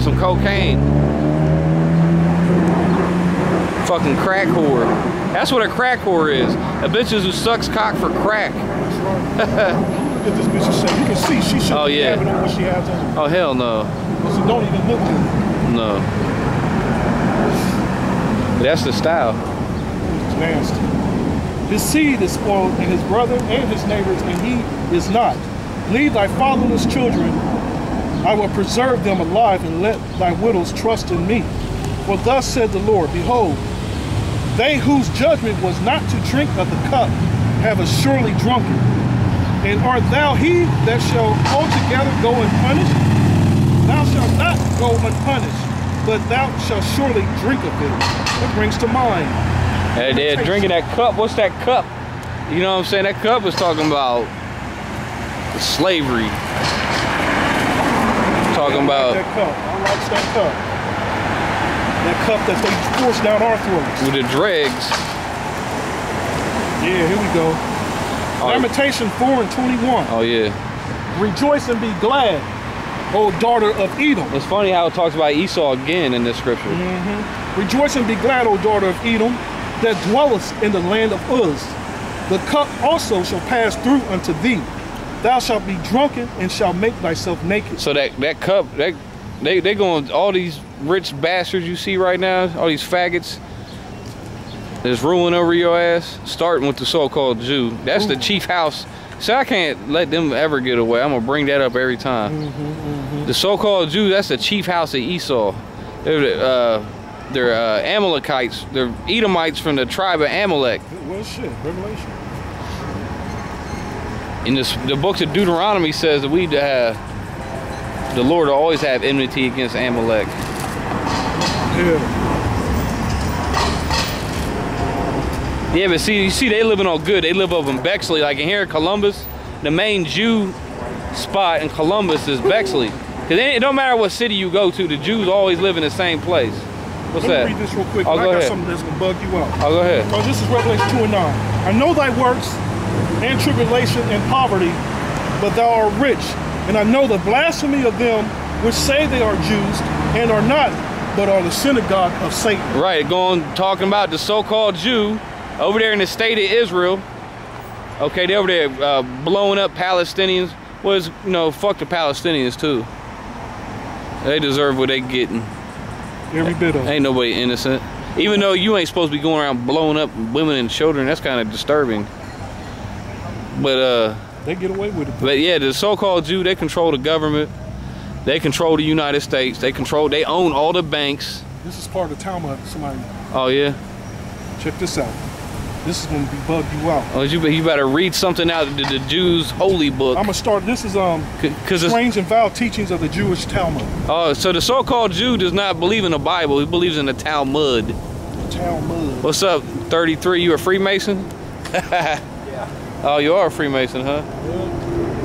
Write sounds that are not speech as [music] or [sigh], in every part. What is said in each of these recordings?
and some cocaine. Fucking crack whore. That's what a crack whore is. A bitch who sucks cock for crack. Look at this bitch. You can see she should Oh, yeah. what she has on. Oh hell no. So don't even look good. No. That's the style. It's nasty. His seed is spoiled, and his brother and his neighbors, and he is not. Leave thy fatherless children. I will preserve them alive, and let thy widows trust in me. For thus said the Lord, Behold, they whose judgment was not to drink of the cup have assuredly drunken. And art thou he that shall altogether go unpunished? Thou shalt not go unpunished, but thou shalt surely drink of it. That brings to mind Hey, they're drinking that cup. What's that cup? You know what I'm saying? That cup was talking about slavery. Talking about that cup. I like that cup. That cup that they force down our throats. with the dregs. Yeah, here we go. Oh. Lamentation 4 and 21. Oh yeah. Rejoice and be glad, O daughter of Edom. It's funny how it talks about Esau again in this scripture. Mm-hmm. Rejoice and be glad, O daughter of Edom, that dwellest in the land of Uz. The cup also shall pass through unto thee. Thou shalt be drunken and shalt make thyself naked. So that that cup, that they they going all these rich bastards you see right now, all these faggots that's ruling over your ass, starting with the so-called Jew. That's the chief house. So I can't let them ever get away. I'm gonna bring that up every time. The so-called Jew, that's the chief house of Esau. They're the, uh, they're uh, Amalekites. They're Edomites from the tribe of Amalek. Well, shit, Revelation. In this, the books of Deuteronomy says that we have the Lord will always have enmity against Amalek. Yeah. Yeah, but see, you see, they living all good. They live up in Bexley, like in here in Columbus. The main Jew spot in Columbus is Bexley. Cause it, it don't matter what city you go to, the Jews always live in the same place. What's Let that? me read this real quick. Oh, I go got ahead. something that's gonna bug you out. Oh, go ahead. Oh, this is Revelation 2 and 9. I know thy works and tribulation and poverty, but thou art rich. And I know the blasphemy of them which say they are Jews and are not, but are the synagogue of Satan. Right, going talking about the so-called Jew over there in the state of Israel. Okay, they over there uh, blowing up Palestinians. Was you know, fuck the Palestinians too. They deserve what they getting. Every bit of. Ain't nobody innocent. Even though you ain't supposed to be going around blowing up women and children, that's kind of disturbing. But uh, They get away with it. but yeah, the so-called Jew, they control the government. They control the United States. They control. They own all the banks. This is part of the Talmud. Somebody, Oh yeah. check this out. This is gonna be bug you out. Oh, you, you better read something out of the, the Jews' holy book. I'm gonna start. This is um Because strange and vile teachings of the Jewish Talmud. oh, so the so-called Jew does not believe in the Bible. He believes in the Talmud. Talmud. What's up, 33? You a Freemason? [laughs] Oh, you are a Freemason, huh?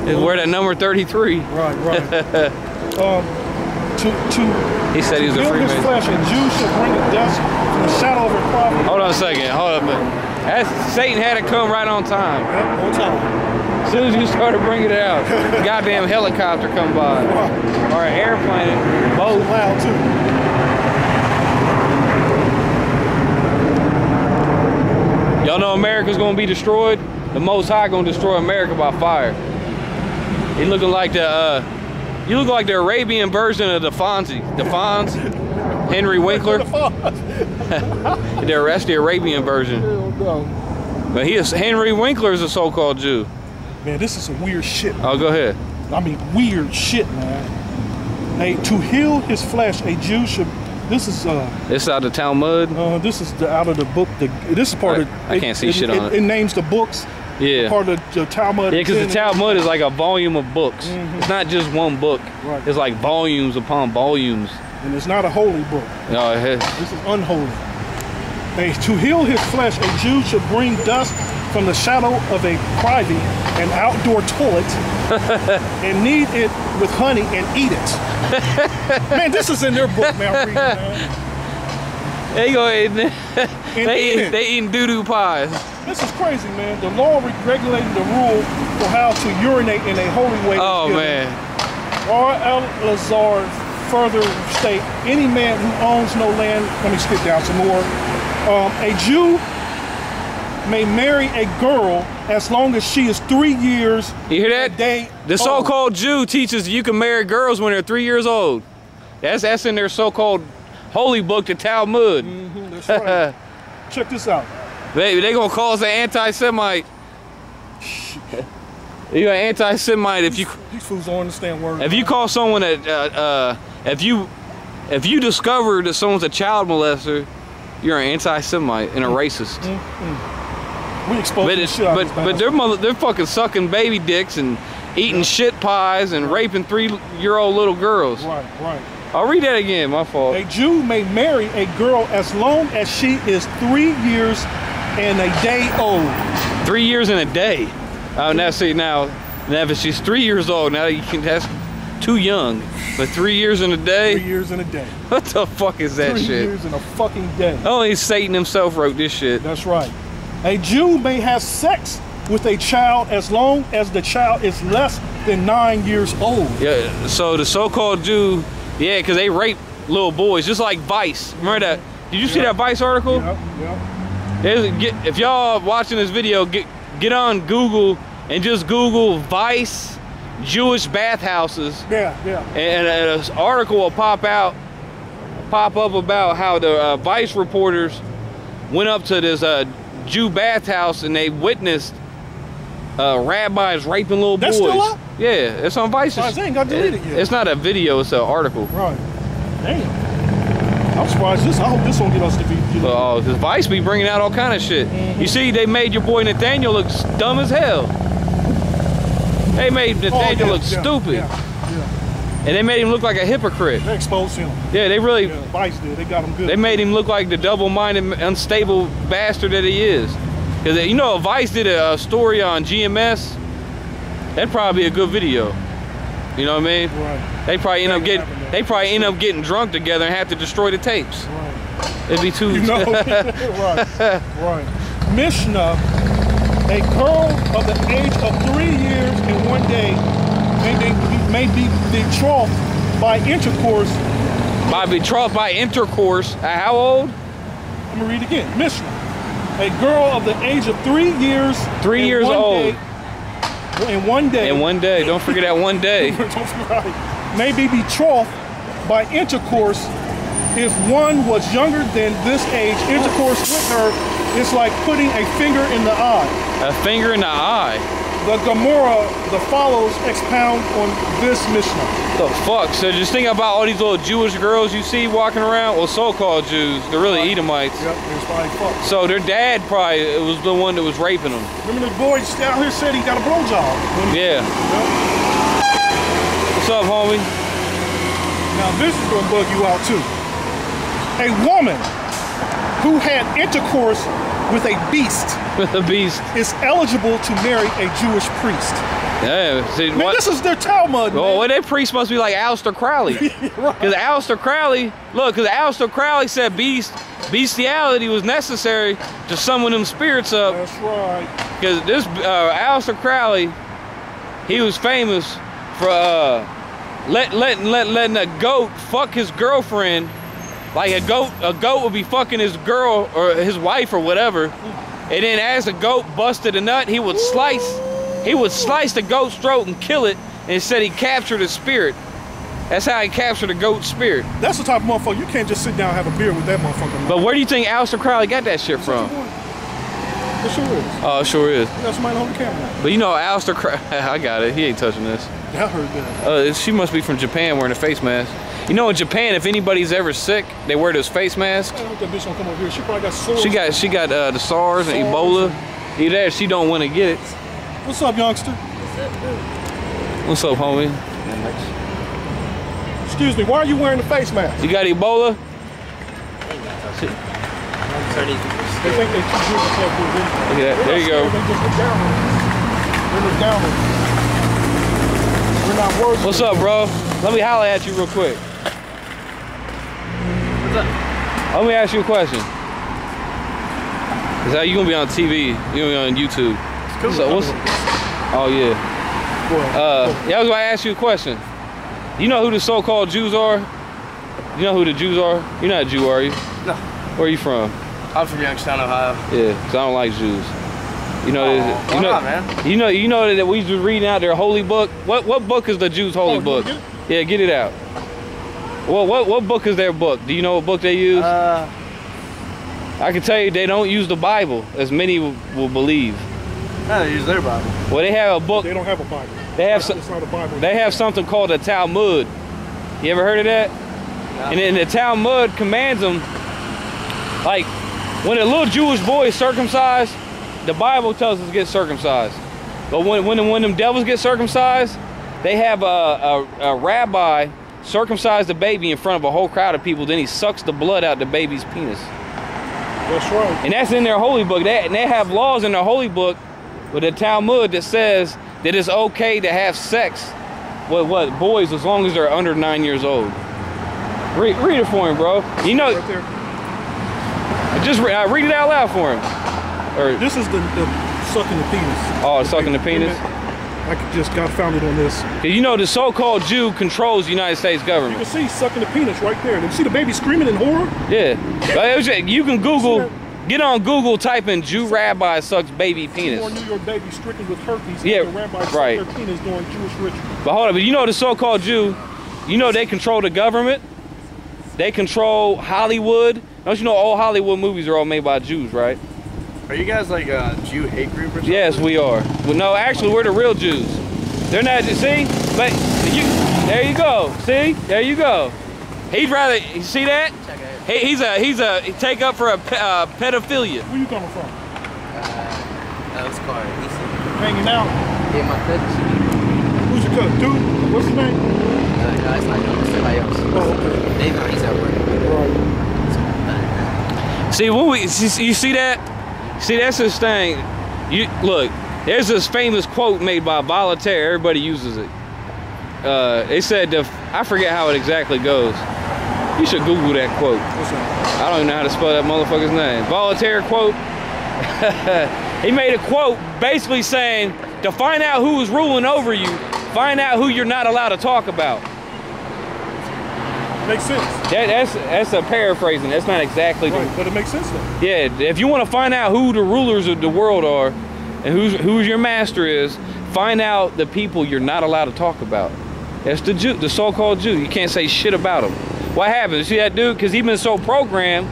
Yeah. Wear that number 33. Right, right. [laughs] um, to to He said he was a Freemason. flesh, and Jews shall bring a dust from the shadow of her prophet. Hold on a second. Hold up. That's, Satan had to come right on time. Yep, on time. As soon as you started bringing it out, goddamn helicopter come by. [laughs] Or an airplane. Both. Loud too. Y'all know America's gonna be destroyed? The Most High gonna destroy America by fire. He looking like the, uh, you look like the Arabian version of the Fonzie. The Fonz? [laughs] Henry Winkler? [laughs] The [laughs] that's the Arabian version. But he is, Henry Winkler is a so-called Jew. Man, this is some weird shit. Oh, go ahead. I mean, weird shit, man. Hey, to heal his flesh, a Jew should. This is uh, It's out of Talmud. uh this is the, out of the book. The this is part I- of. I can't see it, shit it, on it. It names the books. Yeah. Part of the Talmud. Yeah, because the Talmud is like a volume of books. Mm-hmm. It's not just one book. Right. It's like volumes upon volumes. and it's not a holy book. No, it- This is unholy. Hey, to heal his flesh, a Jew should bring dust from the shadow of a privy, and outdoor toilet [laughs] and knead it with honey and eat it. man, this is in their book, man. I'm reading, man. they go. [laughs] And they eat eat, they eating doo doo pies. This is crazy, man. The law re- regulating the rule for how to urinate in a holy way. Oh man. R. L. Lazar further state any man who owns no land. Let me skip down some more. Um, a Jew may marry a girl as long as she is three years. You hear that? day The so-called Jew teaches you can marry girls when they're three years old. That's that's in their so-called holy book, the Talmud. Mhm, that's right. [laughs] Check this out. They they gonna call us an anti-Semite. [laughs] You're an anti-Semite if you These fools don't understand words. if you call someone a uh, uh, if you if you discover that someone's a child molester, you're an anti-Semite and a racist. we expose But shit but but they're mother, they're fucking sucking baby dicks and eating shit pies and raping three-year-old little girls. Right, right. I'll read that again. My fault. A Jew may marry a girl as long as she is three years and a day old. Three years and a day. Oh, now see now, now if she's three years old, now you can that's too young. But three years and a day? Three years and a day. what the fuck is that three shit? years and a fucking day. Oh, Only Satan himself wrote this shit. That's right. A Jew may have sex with a child as long as the child is less than nine years old. Yeah. So the so-called Jew, yeah, because they rape little boys, just like Vice. Remember that? Did you see that Vice article? Yep, yep. Get- if y'all watching this video, get get on Google and just Google Vice Jewish bathhouses, Yeah, yeah. and, and an article will pop out, pop up about how the uh, Vice reporters went up to this uh, Jew bathhouse and they witnessed uh, rabbis raping little That's boys. still up? Yeah, it's on Vice. Surprised they ain't got deleted yet. It's not a video; it's an article. Right. Damn. I'm surprised this. I hope this won't get us to be. But, uh, cause Vice be bringing out all kind of shit. Mm-hmm. You see, they made your boy Nathaniel look dumb as hell. They made Nathaniel yeah, look yeah, stupid, Yeah, and they made him look like a hypocrite. They exposed him. Yeah, they really, Yeah, Vice did. They got him good. they made him look like the double-minded, unstable bastard that he is. Cause you know, if Vice did a, a story on GMS, that'd probably be a good video. You know what I mean? Right. They probably end up getting, they probably end up getting drunk together and have to destroy the tapes. Right. It'd be too. You know. [laughs] right. Right. Mishnah. A girl of the age of three years and one day may be, may be betrothed by intercourse. by betrothed by intercourse. At how old? I'm gonna read again. Mishnah. A girl of the age of three years. Three years one old. Day, in one day. In one day. Don't forget that one day. [laughs] may be betrothed by intercourse if one was younger than this age. Intercourse with her is like putting a finger in the eye. A finger in the eye. The Gemara, the follows, expound on this Mishnah. The fuck? So just think about all these little Jewish girls you see walking around. Well, so-called Jews. They're really Edomites. Yep, fuck. So their dad probably was the one that was raping them. Remember the boy down here said he got a blowjob. Yeah. Yep. What's up, homie? Now this is gonna bug you out too. A woman who had intercourse with a beast With a beast. is eligible to marry a Jewish priest. Yeah. See, Man, what? this is their Talmud, man. Oh, well, that priest must be like Aleister Crowley. [laughs] Because Aleister Crowley, look, because Aleister Crowley said beast, bestiality was necessary to summon them spirits up. That's right. Because this uh, Aleister Crowley, he was famous for uh, let, letting let, letting a goat fuck his girlfriend. Like a goat, a goat would be fucking his girl or his wife or whatever, and then as the goat busted a nut, he would slice, he would slice the goat's throat and kill it, and said he captured his spirit. That's how he captured a goat's spirit. That's the type of motherfucker you can't just sit down and have a beer with that motherfucker. But where do you think Aleister Crowley got that shit from? It sure is. Oh, it sure is. Somebody on the camera. But you know, Aleister Crowley, [laughs] I got it. He ain't touching this. That hurt that. Uh, she must be from Japan wearing a face mask. You know, in Japan, if anybody's ever sick, they wear those face mask. I hope that bitch don't come over here. She probably got sores. She got she got uh, the SARS and Ebola. Either that, she don't want to get it. What's up, youngster? What's up, homie? Excuse me. Why are you wearing the face mask? You got Ebola? They think they too good to tell good. Look at that. There you go. They just look down on us. They look down on us. We're not worthy. What's up, bro? Let me holler at you real quick. Let me ask you a question. Is that you gonna be on TV? You gonna be on YouTube? So what's? Oh yeah. Uh, yeah, I was gonna ask you a question. You know who the so-called Jews are? You know who the Jews are? You're not a Jew, are you? No. Where are you from? I'm from Youngstown, Ohio. Yeah, cause I don't like Jews. You know, there's- you know, not, man? you know, you know that we just reading out their holy book. What what book is the Jews' holy Oh, book? Yeah, get it out. Well, what what book is their book? Do you know what book they use? Uh, I can tell you they don't use the Bible, as many will, will believe. no, they use their Bible. Well, they have a book. They don't have a Bible. They have It's some, not a Bible. they have something called a Talmud. You ever heard of that? No. And then the Talmud commands them, like, when a little Jewish boy is circumcised, the Bible tells us to get circumcised. But when when when them devils get circumcised, they have a, a, a rabbi circumcise the baby in front of a whole crowd of people. Then he sucks the blood out the baby's penis, That's right. and that's in their holy book. They, and they have laws in their holy book with the Talmud that says that it's okay to have sex with what boys as long as they're under nine years old. Read, read it for him, bro. You know, Right there. just re- uh, read it out loud for him. Or This is the, the sucking the penis. oh, sucking the penis. I just got founded on this. you know the so-called Jew controls the United States government. You can see sucking the penis right there. You see the baby screaming in horror? Yeah, it was just- you can Google, get on Google, type in Jew rabbi sucks baby penis. New York baby stricken with herpes. Yeah, and the rabbi right. their penis during Jewish ritual. But hold on, but you know the so-called Jew, you know they control the government. They control Hollywood. Don't you know all Hollywood movies are all made by Jews, right? Are you guys like a Jew hate group or something? Yes, we are. Well, no, actually, we're the real Jews. They're not. See, but you. There you go. See, there you go. He'd rather. You see that? Check it. He, he's a. He's a. Take up for a pe- uh, pedophilia. Where you coming from? Uh, that was car. He's Hanging out. yeah, my cousin. Who's your cousin? Dude? What's his name? No, no, it's not him. It's somebody else. Oh, okay. David, he's at work. Right. See, what we. See, you see that? See, that's this thing. You look. There's this famous quote made by Voltaire. Everybody uses it. Uh, it said, the, I forget how it exactly goes. You should Google that quote. I don't even know how to spell that motherfucker's name. Voltaire quote. [laughs] he made a quote basically saying to find out who is ruling over you, find out who you're not allowed to talk about. Makes sense. That, that's that's a paraphrasing. That's not exactly. the- but it makes sense though. yeah, if you want to find out who the rulers of the world are, and who's who's your master is, find out the people you're not allowed to talk about. That's the Jew, the so-called Jew. You can't say shit about them. What happened? You see that dude? Because he's been so programmed.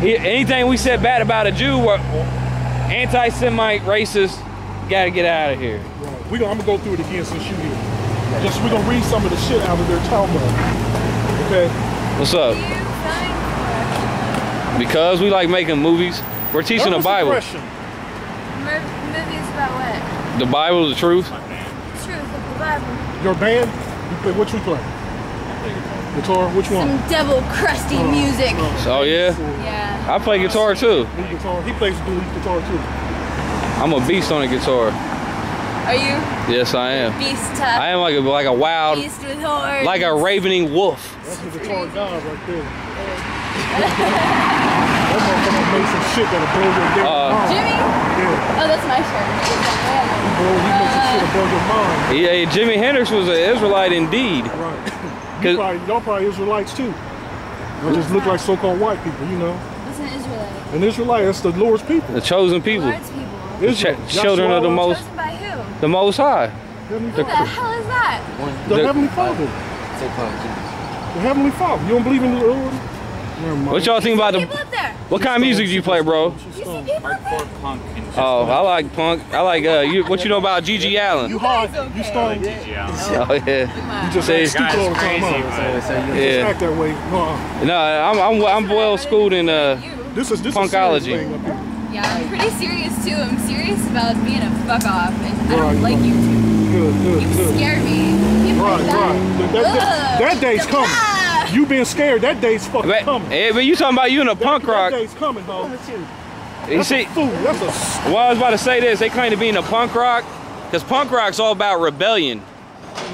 He, anything we said bad about a Jew, or anti-Semite, racist, got to get out of here. Right. We gonna, I'm gonna go through it again since you here. Just we're gonna read some of the shit out of their Talmud. Okay. What's up? Because we like making movies. We're teaching the Bible. Impression. Mer- movies about what? The Bible, is the truth. Truth of the Bible. Your band, you play which we play? Guitar, which one? Some devil crusty music. Oh yeah, Yeah. I play guitar too. Guitar. He plays the lead guitar too. I'm a beast on a guitar. Are you Yes, I am. beast I am like a like a wild, Beast with horns. like a ravening wolf. That's the guitar god right there. [laughs] that motherfucker made some shit that'll blow your damn Uh, mind. Jimmy? Yeah, Oh, that's my shirt. bro, he made some shit that'll blow your mind. Yeah, Jimi Hendrix was an Israelite indeed. Right. [laughs] 'Cause- You probably, y'all probably Israelites too. Y'all just look like so-called white people, you know. What's an Israelite? An Israelite, that's the Lord's people. The chosen people, Lord's people. Israel. ch- children of the most- Chosen by who? The Most High. Heavenly Who the Father. hell is that? The The- Heavenly Father. So called Jesus. The Heavenly Father. You don't believe in the Lord? Never mind. What y'all think about the? There. What kind of music do you play, bro? You see stoned. people up there? punk Oh, I like punk. I like uh, you. What you know about GG Allin? You high, guys okay? you stoned. yeah. Oh yeah, You just say act stupid all the time. crazy, huh? but- So, so you Just yeah. act that way. No, No, I'm I'm I'm well schooled in uh. You. this is this Punkology. Is a serious thing up here. Yeah, I'm pretty serious too. I'm serious about being a fuck off, and I don't like you two. Good, good, You good. scare me. People Right, like that. right. That, that, that, that day's coming. Ah! You being scared, that day's fucking But, coming. eh, but you talking about you in a That, punk that day's coming, ho. You That's see, a fool. That's a s- well, I was about to say this. They claim to be in a punk rock, because punk rock's all about rebellion,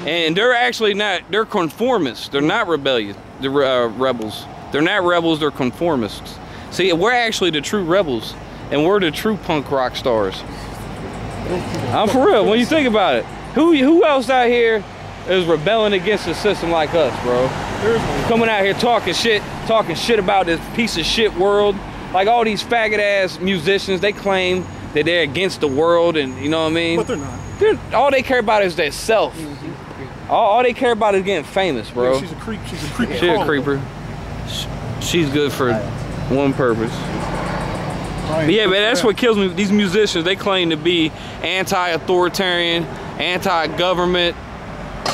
and they're actually not. They're conformists. They're not rebellious. They're uh, rebels. They're not rebels. They're conformists. See, we're actually the true rebels, and we're the true punk rock stars. I'm for real. When you think about it, who who else out here is rebelling against the system like us, bro? There is no coming out here talking shit, talking shit about this piece of shit world. Like all these faggot ass musicians, they claim that they're against the world, and you know what I mean. But they're not. They're, all they care about is their self. Mm-hmm. All, all they care about is getting famous, bro. Yeah, she's a creep. She's a creepy. She a creeper. She's good for one purpose. Right. But yeah, man, that's what kills me. These musicians, they claim to be anti-authoritarian, anti-government.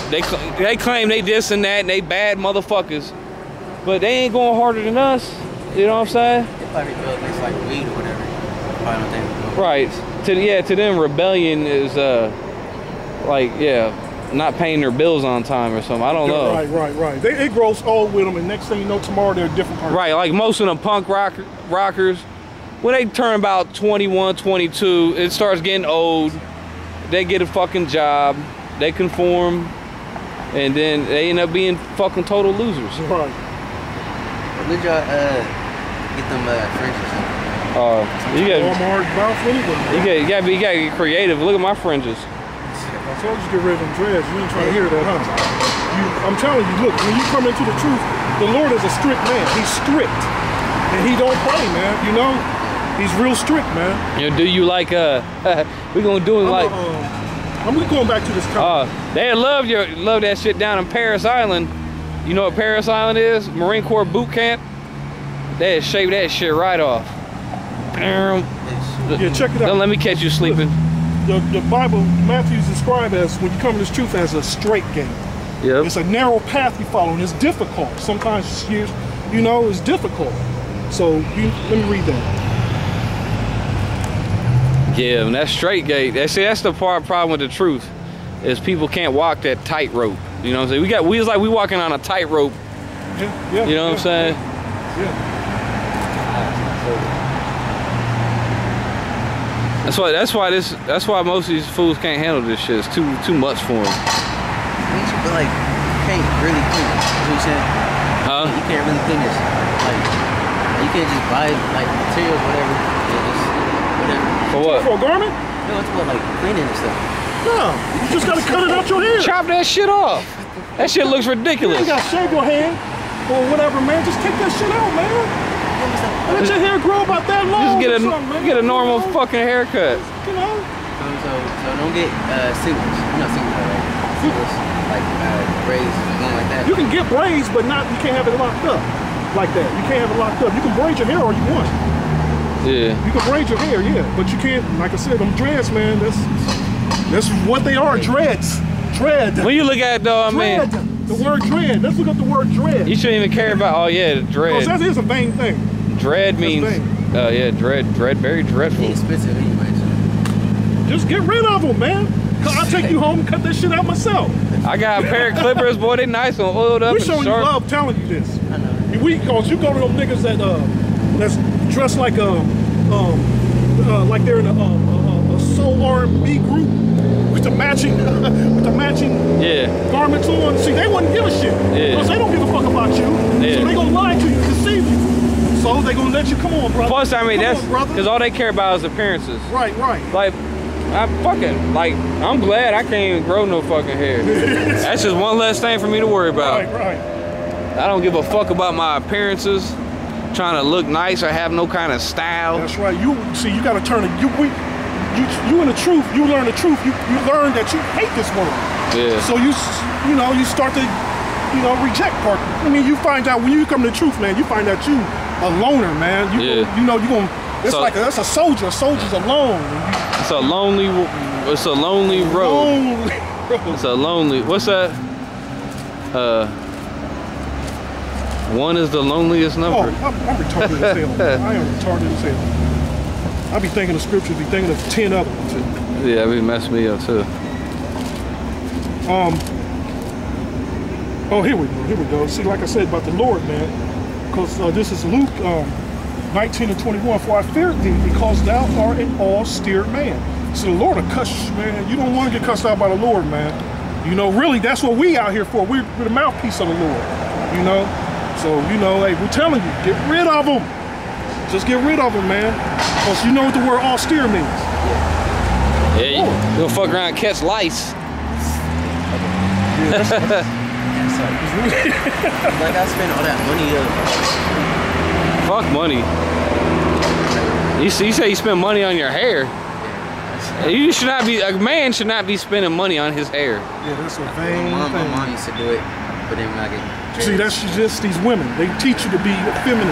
They they claim they this and that, and they bad motherfuckers. But they ain't going harder than us. You know what I'm saying? They probably feel it tastes like weed or whatever. Probably don't think. Right. To yeah, to them, rebellion is uh, like yeah, not paying their bills on time or something. I don't know. Right, right, right. They, it grows old with them, and next thing you know, tomorrow they're a different person. Right, like most of them punk rock rockers, when they turn about 21, 22, it starts getting old. They get a fucking job, they conform, and then they end up being fucking total losers. Right. Where'd y'all uh, get them uh, fringes? Uh, you got, Walmart, Bounce, anywhere. you got, you got, you got to get creative. Look at my fringes. I told you to get rid of them dreads. You ain't trying to hear that, huh? You, I'm telling you, look, when you come into the truth, the Lord is a strict man. He's strict. And he don't play, man. You know? He's real strict, man. You know, do you like uh? [laughs] we gonna do it I'm, like. a, um, I'm going back to this topic. Uh, they love your love that shit down in Parris Island. You know what Parris Island is? Marine Corps boot camp. They shave that shit right off. yeah, check it out. Don't let me catch you sleeping. The, the Bible, Matthew's described as, when you come to this truth, as a straight gate. Yep. It's a narrow path you follow, and it's difficult. Sometimes, it's you know, it's difficult. So you, let me read that. Yeah, and that straight gate. That's see, that's the part problem with the truth, is people can't walk that tightrope. You know what I'm saying? We got we was like we walking on a tightrope. Yeah, yeah, You know what I'm saying? Yeah. That's why that's why this that's why most of these fools can't handle this shit. It's too too much for them. Makes you feel like you can't really clean it. You know what I'm saying? Huh? You can't really clean this. Like, you can't just buy like materials, whatever. Yeah, just whatever. For what? For a garment? No, it's about like cleaning and stuff. No, you just gotta cut it out your hair. Chop that shit off. That shit looks You ridiculous. ain't gotta shave your head or whatever, man. Just take that shit out, man. Let your hair grow about that long. Just get a man. get a normal You know? fucking haircut. You know? So, so, so don't get uh, singles. You know singles, right? Singles, like uh, braids, something like that. You can get braids, but not you can't have it locked up like that. You can't have it locked up. You can braid your hair all you want. Yeah. You can braid your hair, yeah, but you can't. Like I said, them dreads, man. That's that's what they are. Dreads. Dread. When you look at it though, I Dread. mean, The word dread. Let's look up the word dread. you shouldn't even care about. Oh yeah, Because that dread. a vain thing. Dread means. vain. Oh yeah, dread. Dread. Very dreadful. It's expensive anyway. So. Just get rid of them, man. I'll take you home and cut that shit out myself. I got a pair of clippers, boy. They nice and oiled up We and showing you love telling you this. I know. We, cause you go to them niggas that uh, that's dressed like a, um, uh, like they're in a, um, a, a soul R&B group with the matching, [laughs] with the matching Yeah. garments on. See, they wouldn't give a shit. Yeah. Because they don't give a fuck about you. Yeah. So they gonna lie to you, deceive you. So they gonna let you come on, brother. Plus, I mean, Come that's because all they care about is appearances. right, right. Like, I fucking like. I'm glad I can't even grow no fucking hair. [laughs] That's just one less thing for me to worry about. Right, right. I don't give a fuck about my appearances, trying to look nice or have no kind of style. That's right. You see, you gotta turn it. You we, you you in the truth. You learn the truth. You you learn that you hate this world. Yeah. So you you know you start to you know reject part. I mean, you find out when you come to the truth, man. You find out you a loner, man. You Yeah. you know you gonna. It's So- like a, that's a soldier. A soldier's alone. It's a lonely. It's a lonely road. Lonely. [laughs] It's a lonely. What's that? Uh. One is the loneliest Oh, number. I'm, I'm retarded as hell. [laughs] I am retarded as hell. I be thinking of scriptures, be thinking of ten other ones. Yeah, it messed me up too. Um. Oh, here we go. Here we go. See, like I said about the Lord, man, because uh, this is Luke um, 19 and 21. For I feared thee because thou art an austere man. So the Lord will cuss you, man. You don't want to get cussed out by the Lord, man. You know, really, that's what we out here for. We're, we're the mouthpiece of the Lord. You know, so you know, hey, we're telling you, get rid of them. Just get rid of them, man. Because you know what the word austere means. Yeah, you, you'll fuck around and catch lice. Yeah, that's, It's [laughs] like, [laughs] like I spend all that money. Uh, Fuck money. You, see- you say you spend money on your hair. You should not be. A man should not be spending money on his hair. Yeah, that's a my, vain mom, my mom used to do it, but then when I get See, that's just these women. They teach you to be feminine.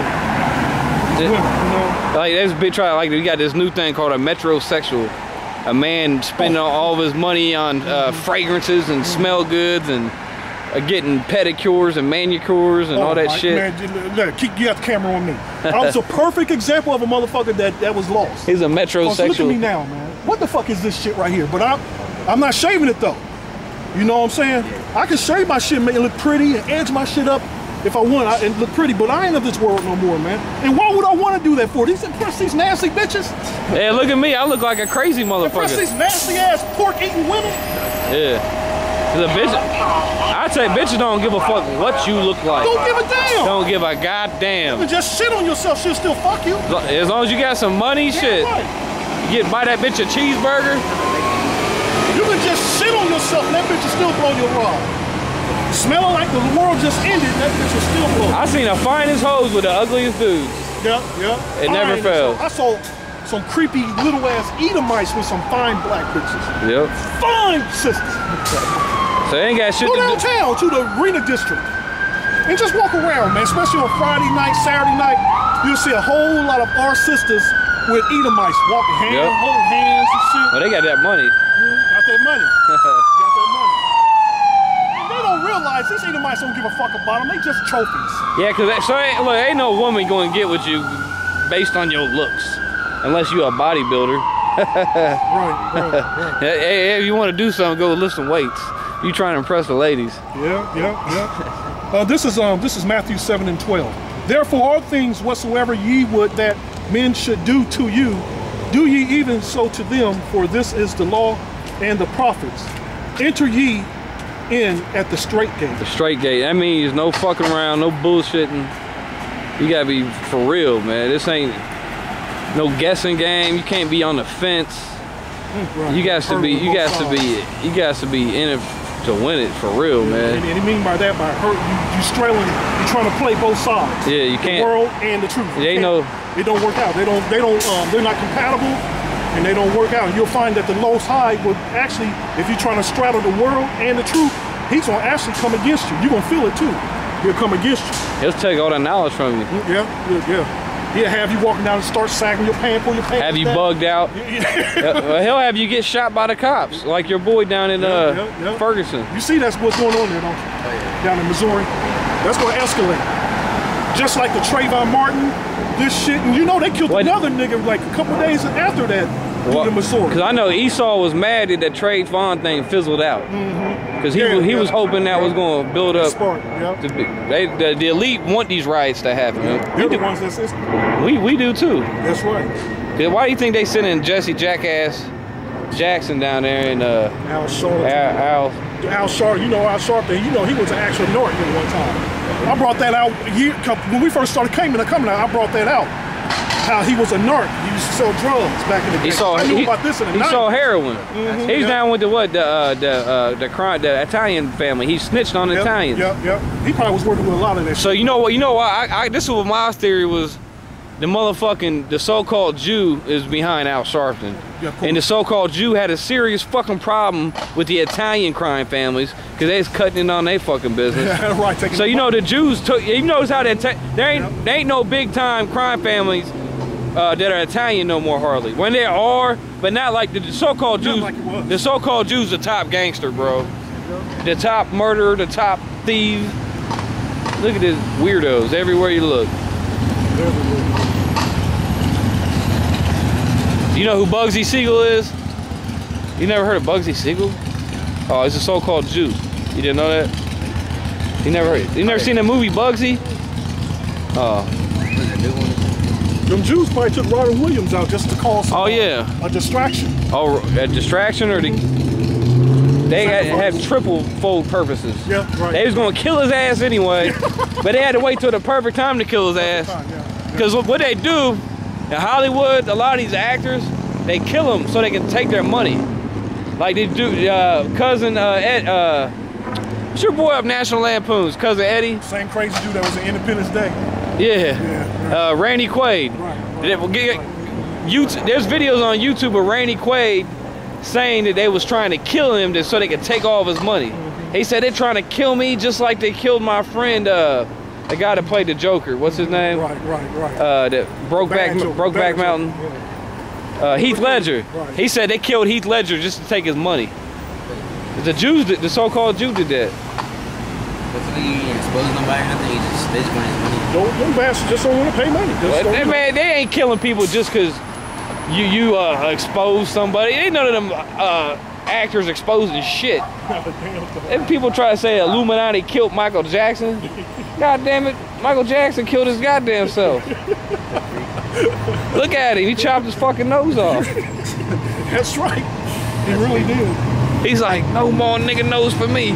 Yeah. women, you know. Like there's a big try. Like we got this new thing called a metrosexual. A man spending all of his money on uh, fragrances and smell goods and uh, getting pedicures and manicures and Oh, all that my- shit. Man, look, keep, you got the camera on me. I was a [laughs] perfect example of a motherfucker that, that was lost. He's a Oh, so look at me now, man. What the fuck is this shit right here? But I'm, I'm not shaving it though. You know what I'm saying? I can shave my shit, make it look pretty, and edge my shit up if I want, I, and look pretty. But I ain't of this world no more, man. And why would I want to do that for? These impress these nasty bitches, Yeah, look at me. I look like a crazy motherfucker. impress these nasty ass pork eating women. Yeah. a bitch. I say bitches don't give a fuck what you look like. Don't give a damn. Don't give a goddamn. And just shit on yourself, she'll still fuck you. As long as you got some money, shit. Right. You get buy that bitch a cheeseburger. Shit on yourself and that bitch will still blow your rod. Smelling like the world just ended, that bitch will still blow. I seen the finest hoes with the ugliest dudes. Yep, yep. It never Fine. fails. I saw some creepy little ass Edomites with some fine black bitches. Yep. Fine sisters. So they ain't got shit Go to do. downtown to the arena district and just walk around, man. Especially on Friday night, Saturday night, you'll see a whole lot of our sisters with Edomites walking hand, Yep. holding hands and shit. Well, they got that money. That money. [laughs] Got that money. And they don't realize these Edomites don't give a fuck about them. They just trophies. Yeah, cause that, so ain't, look, ain't no woman going to get with you based on your looks, unless you a bodybuilder. [laughs] Right, right, right. [laughs] Hey, hey, if you want to do something, go lift some weights. You trying to impress the ladies. Yeah, yeah, yeah. Uh, this is um this is Matthew 7 and 12. Therefore all things whatsoever ye would that men should do to you, do ye even so to them, for this is the law and the prophets. Enter ye in at the straight gate. The straight gate. That means no fucking around, no bullshitting. You gotta be for real, man. This ain't no guessing game. You can't be on the fence. Right. You got to be. You got to be. You got to be in it to win it for real, And, man. and you mean by that by hurt you you straddling, you trying to play both sides. Yeah, you the can't. world and the truth. They know- It don't work out. They don't. They don't. Um, they're not compatible, and they don't work out. You'll find that the low High will actually, if you're trying to straddle the world and the truth, he's gonna actually come against you. You're gonna feel it too. He'll come against you. He'll take all that knowledge from you. Yeah, yeah, yeah. He'll have you walking down and start sagging your pants, pull your pants. Have you down. bugged out? [laughs] Yeah. Well, he'll have you get shot by the cops, like your boy down in Yeah, uh, yeah, yeah. Ferguson. You see that's what's going on there, don't you? Oh. Down in Missouri. That's gonna escalate. Just like the Trayvon Martin, this shit, and you know they killed What? another nigga like a couple days after that due to Missouri. Because I know Esau was mad that that Trayvon thing fizzled out. Because he, Yeah, was, he yeah. was hoping that was going to build up. Spark, yeah. be- they, the, the elite want these riots to happen. They're We the do, ones that's, it's, we, we do too. that's right. Why do you think they sending Jesse Jackass Jackson down there in uh, Al Sharpton. Al, Al Al Sharp, you know Al Sharpton, you know he was an actual Norton at one time. I brought that out year, when we first started coming coming out, I brought that out. How he was a narc. He used to sell drugs back in the day. He saw I knew he, about this in the he 90s. saw heroin. He's yeah. down with the what the uh, the uh, the crime the Italian family. He snitched on the Yep, Italians. Yep, yep. He probably was working with a lot of that So you know what? You know what? I, I this is what my theory was. The motherfucking the so-called Jew is behind Al Sharpton, Yeah, and the so-called Jew had a serious fucking problem with the Italian crime families because they was cutting in on their fucking business. shit. [laughs] right, So you know the Jews took. You notice how that there ain't there ain't no big time crime families uh, that are Italian no more hardly. When there are, but not like the so-called Jews. like the so-called Jews, the top gangster, bro. The top murderer, the top thief. Look at this weirdos everywhere you look. Do you know who Bugsy Siegel is? You never heard of Bugsy Siegel? Oh, he's a so-called Jew. You didn't know that? You never heard? You never seen the movie Bugsy? Oh, Was it a new one? Them Jews probably took Robert Williams out just to cause some, Oh, yeah. a distraction. oh, a distraction or the? They had, had triple fold purposes. Yeah, right. They was gonna kill his ass anyway, [laughs] but they had to wait till the perfect time to kill his ass. Because what they do in Hollywood, a lot of these actors, they kill them so they can take their money. Like they do, uh, cousin uh, Ed, uh, What's your boy up National Lampoons, cousin Eddie? Same crazy dude that was in Independence Day. Yeah. Yeah, Uh, Randy Quaid. Right. Get- YouTube, there's videos on YouTube of Randy Quaid saying that they was trying to kill him to, so they could take all of his money. He said they're trying to kill me just like they killed my friend, uh, the guy that played the Joker. What's his name? Right, right, right. Uh, that broke back, Bad joke, broke back bad Mountain. yeah. Uh, Heath Ledger. Right. He said they killed Heath Ledger just to take his money. The Jews, did, the so-called Jew did that. Hopefully you expose nobody or nothing. You just they just want his money. Don't, bastards just don't want to pay money. Just But don't they, do it. man, they ain't killing people just because you you uh, expose somebody. Ain't none of them uh, actors exposing shit. If people try to say Illuminati killed Michael Jackson, God damn it, Michael Jackson killed his goddamn self. Look at him, he chopped his fucking nose off. That's right. He really did. He's like, no more nigga nose for me.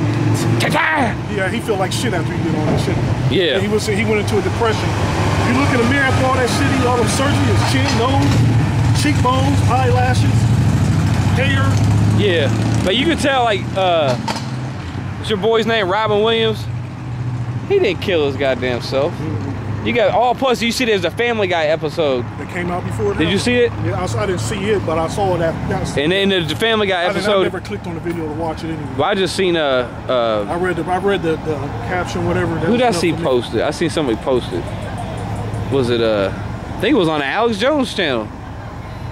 Yeah, he felt like shit after he did all that shit. Yeah. he was he went into a depression. You look in the mirror after all that shit, he all them surgery, his chin, nose, cheekbones, eyelashes, hair. Yeah, but you can tell like uh, what's your boy's name? Robin Williams. He didn't kill his goddamn self. You got all plus you see there's a Family Guy episode, that came out before. Did you see it? Yeah, I, I didn't see it, but I saw that. That's, and in the Family Guy didn't, I episode, never clicked on the video to watch it anyway. well, I just seen uh, uh I read the I read the, the caption, whatever. That who did I see posted? I seen somebody posted. Was it uh? I think it was on the Alex Jones channel.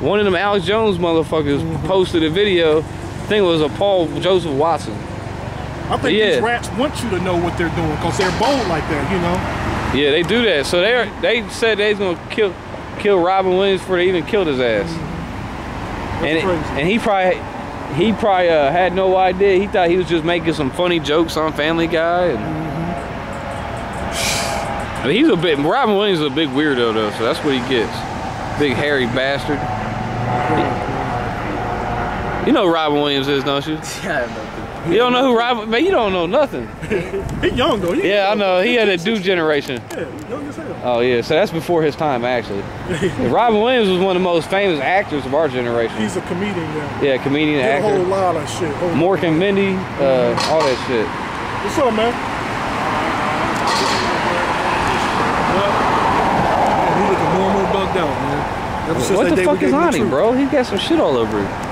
One of them Alex Jones motherfuckers Mm-hmm. posted a video. I think it was a Paul Joseph Watson. I think Yeah. these rats want you to know what they're doing because they're bold like that, you know. Yeah, they do that. So they they said they was gonna kill kill Robin Williams before they even killed his ass. That's And it- and he probably he probably uh, had no idea. He thought he was just making some funny jokes on Family Guy. And, I mean, he's a bit Robin Williams is a big weirdo though, so that's what he gets. Big hairy bastard. You know who Robin Williams is, don't you? [laughs] Yeah, You don't know who Robin? Man, you don't know nothing. [laughs] he young though. He Yeah, I know. He had a [laughs] dude generation. Yeah, young as hell. Oh yeah, so that's before his time actually. Robin Williams was one of the most famous actors of our generation. He's a comedian now. Yeah, comedian, Did a whole lot of shit. Whole- Mork and Mindy, uh, all that shit. What's up, man? Man, he looking more and more bugged out, man. Ever What the fuck is on him, bro? He got some shit all over him.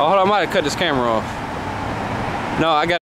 Oh, hold on, I might have cut this camera off. No, I got.